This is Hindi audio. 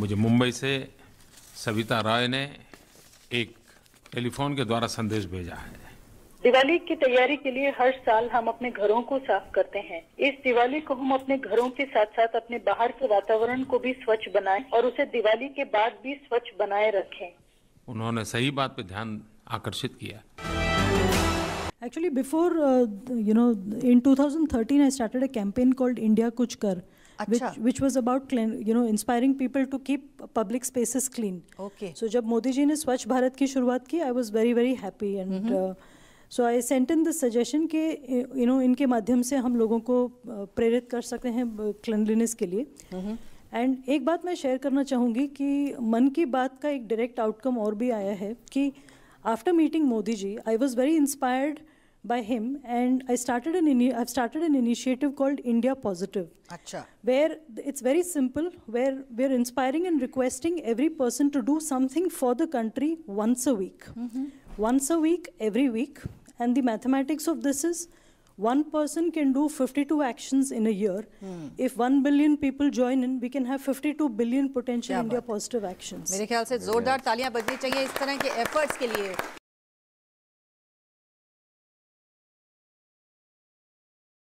मुझे मुंबई से सविता राय ने एक टेलीफोन के द्वारा संदेश भेजा है। दिवाली की तैयारी के लिए हर साल हम अपने घरों को साफ़ करते हैं। इस दिवाली को हम अपने घरों के साथ साथ अपने बाहर के वातावरण को भी स्वच्छ बनाएँ और उसे दिवाली के बाद भी स्वच्छ बनाए रखें। उन्होंने सही बात पे ध्यान आकर्षित किया। Actually, before, uh, you know, in 2013, I started a campaign called India Kuch Kar, which, अच्छा। which which was about, clean, you know, inspiring people to keep public spaces clean. Okay. So जब मोदी जी ने स्वच्छ भारत की शुरुआत की, I was very, very happy. And uh, so I sent in the suggestion कि, you know, इनके माध्यम से हम लोगों को uh, प्रेरित कर सकते हैं cleanliness के लिए. एंड एक बात मैं शेयर करना चाहूँगी कि मन की बात का एक डायरेक्ट आउटकम और भी आया है कि after meeting Modi ji I was very inspired by him and i started an ini- i've started an initiative called india positive अच्छा where it's very simple where we're inspiring and requesting every person to do something for the country once a week once a week every week and the mathematics of this is one person can do 52 actions in a year if 1 billion people join in we can have 52 billion potential क्या india बात है। positive actions मेरे ख्याल से जोरदार तालियां बजनी चाहिए इस तरह के एफर्ट्स के लिए